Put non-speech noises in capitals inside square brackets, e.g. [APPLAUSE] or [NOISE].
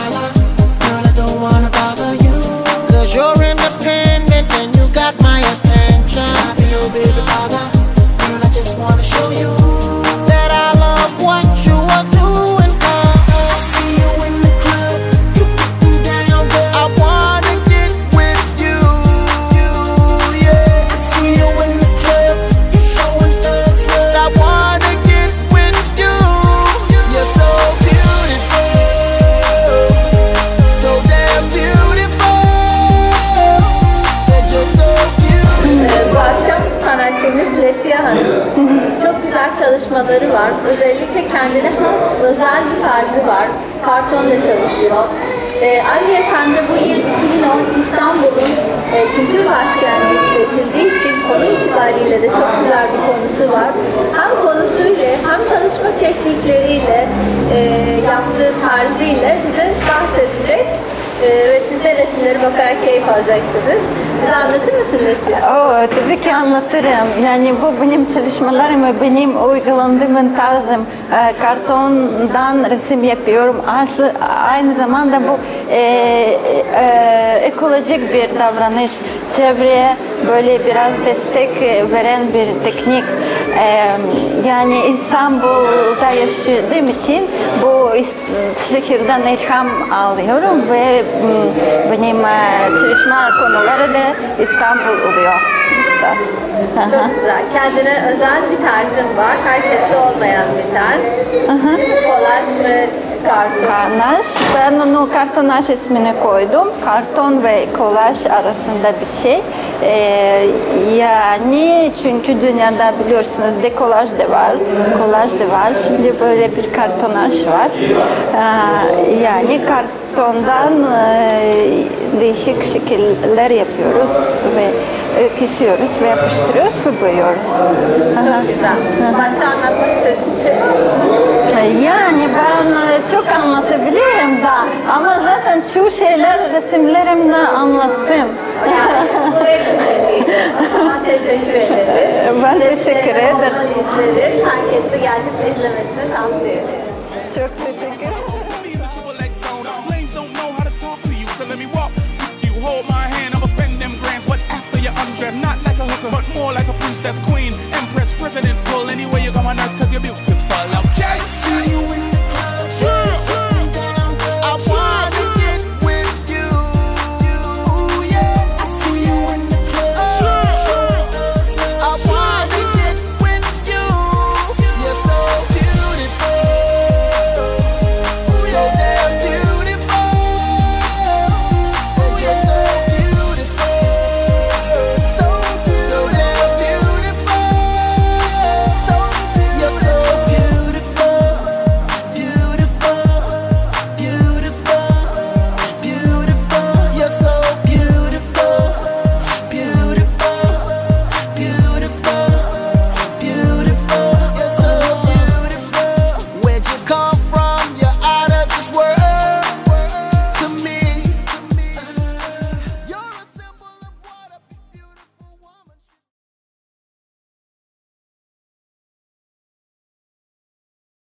I want Özellikle kendine has özel bir tarzı var. Kartonla çalışıyor. Ee, ayrıca de bu yıl 2010 İstanbul'un e, kültür başkenti seçildiği için konu itibariyle de çok güzel bir konusu var. Hem konusuyla hem çalışma teknikleriyle e, yaptığı tarzıyla bize bahsedecek. Ee, ve siz resimlere bakarak keyif alacaksınız. Bize anlatır mısın Lesia? Oo, tabii ki anlatırım. Yani bu benim çalışmalarım ve benim uygulandığım tarzım. Ee, kartondan resim yapıyorum. Aslı, aynı zamanda bu e, e, ekolojik bir davranış. Çevreye böyle biraz destek veren bir teknik. Ee, yani İstanbul'da yaşadığım için bu şehirden ilham alıyorum ve mm, benim e, çalışma konuları da İstanbul oluyor. İşte. Çok güzel. Kendine özel bir tarzın var. Herkeste olmayan bir tarz. Kolaj ve karton. Kartonaj. Ben onu kartonaj ismini koydum. Karton ve kolaj arasında bir şey. Ee, yani çünkü dünyada biliyorsunuz dekolaj da var, kolaj da var. Şimdi böyle bir kartonaj var. Ee, yani kartondan e, değişik şekiller yapıyoruz ve kesiyoruz ve yapıştırıyoruz ve boyuyoruz. Aha. Çok güzel. Başka anlatmak istediğin şey var mı? Yani ben e, çok anlatabilirim da ama zaten şu şeyler resimlerimle anlattım. Yani [LAUGHS] teşekkür ederiz. Ben teşekkür ederim. izleriz. Herkes de gelip izlemesini tavsiye ederiz. Çok teşekkür ederim. You, you. But after you undress, not like a hooker, but more like a princess, queen, empress, president, pull any way you go on earth, cause you're beautiful.